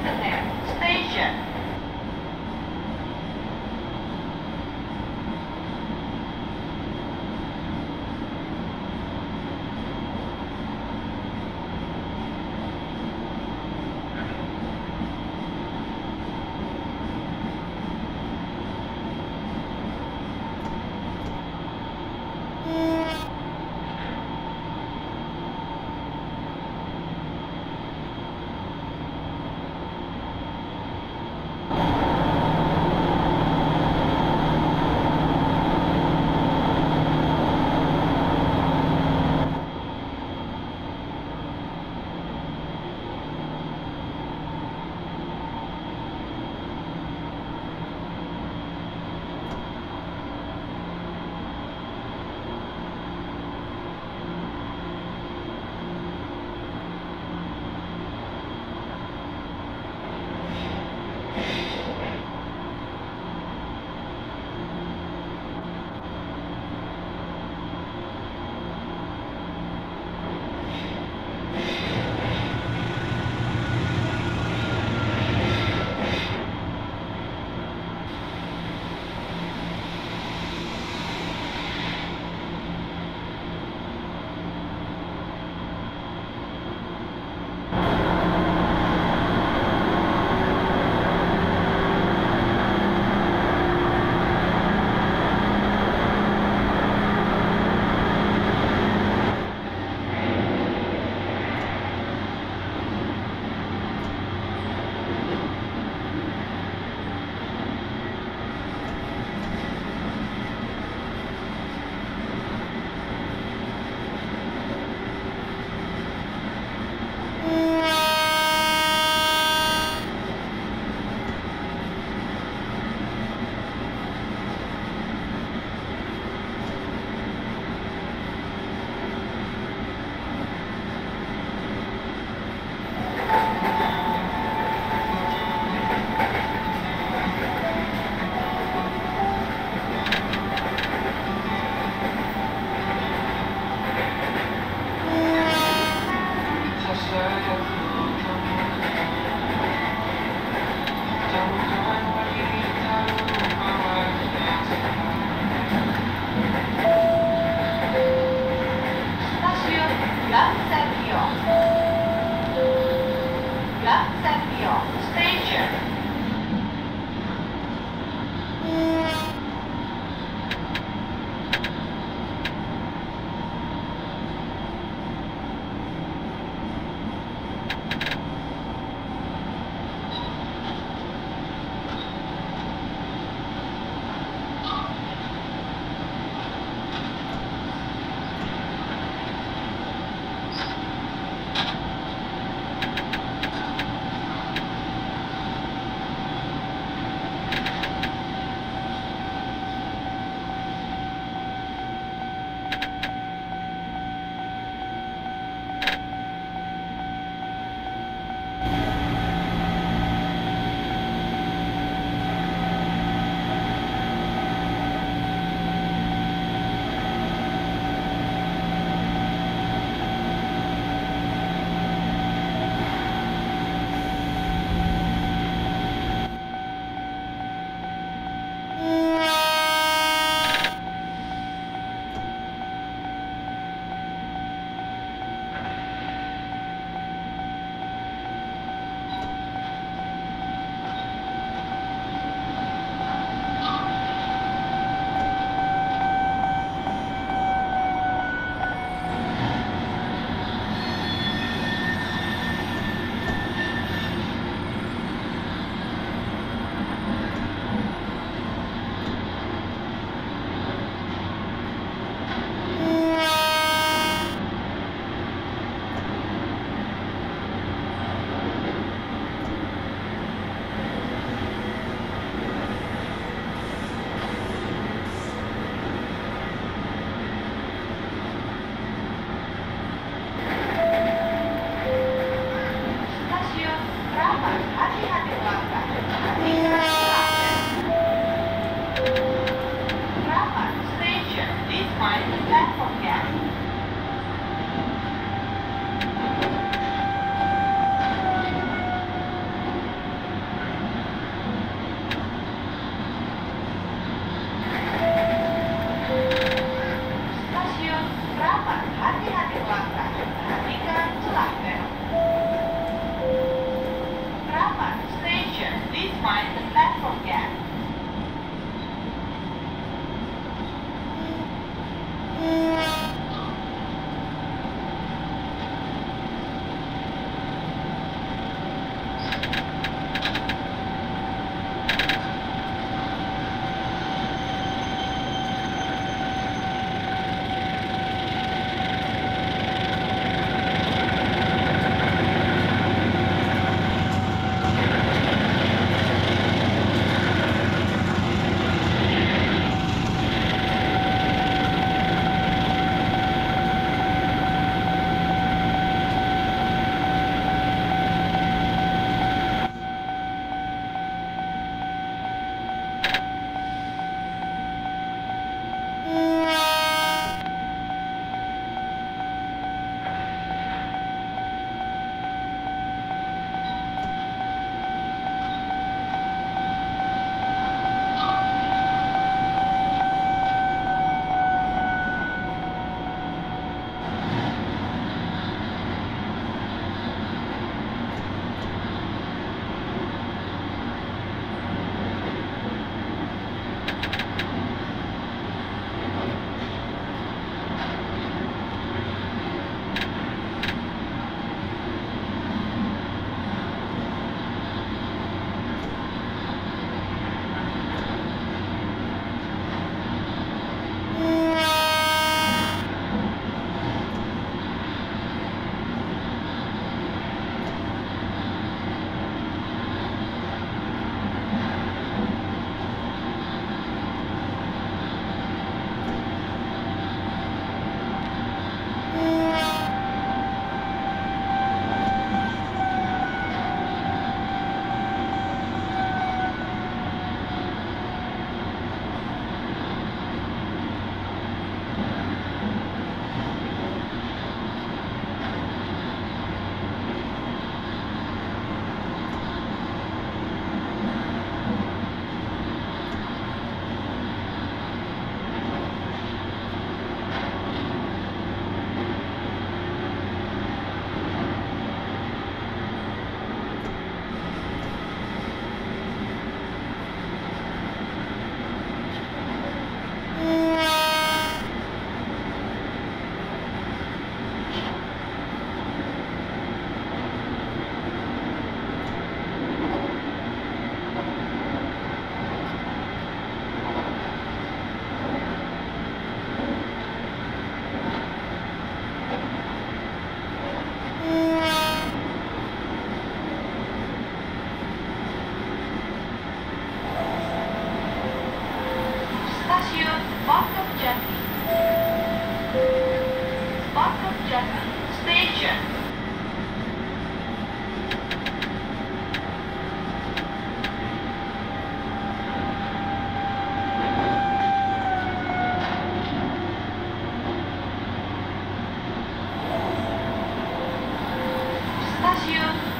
Station.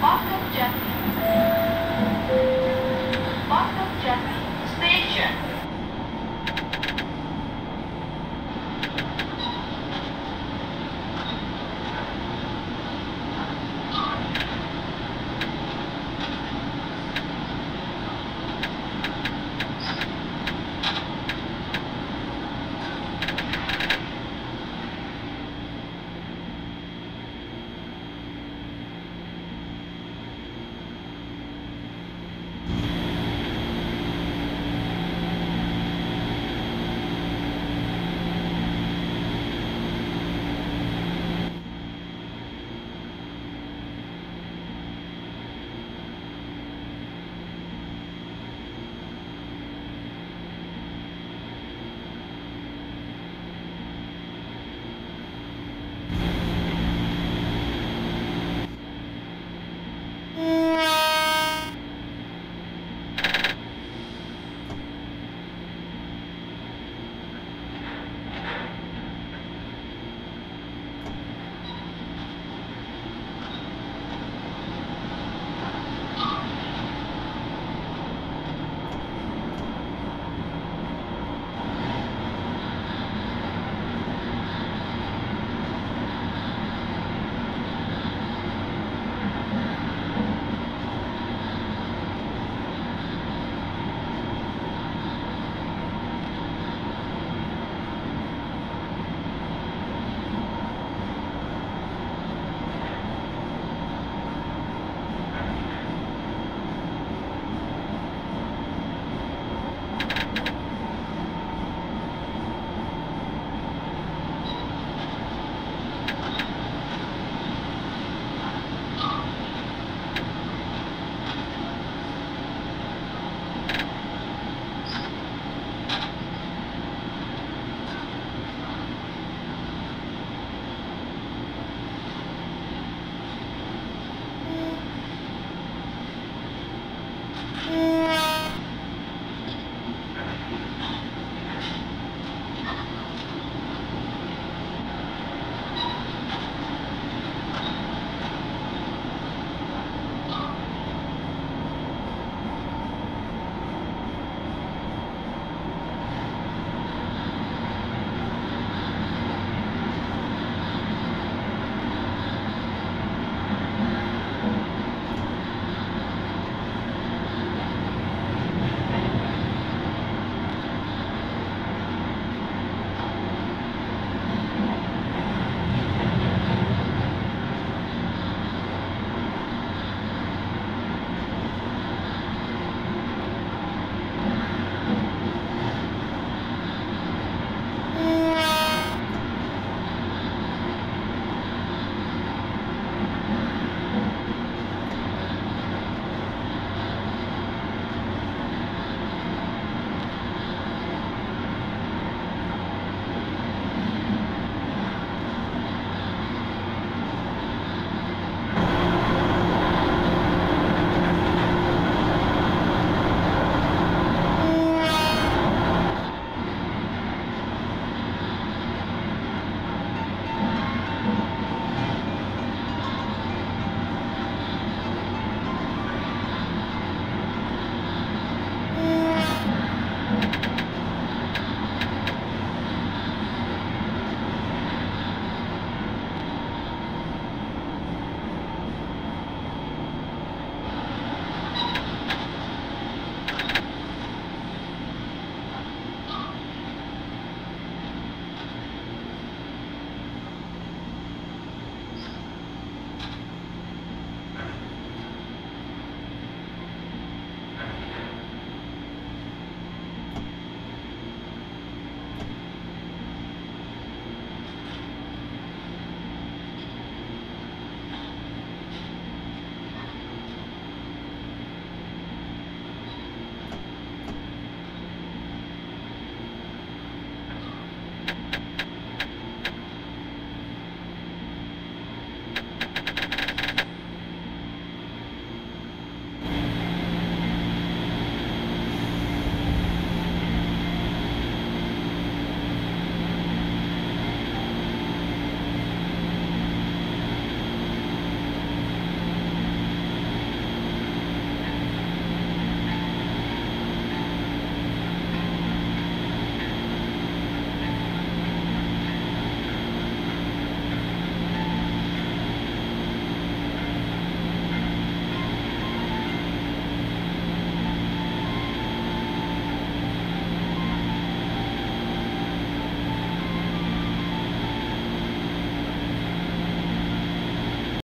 Bottom Jetty. Bottom Jetty Station.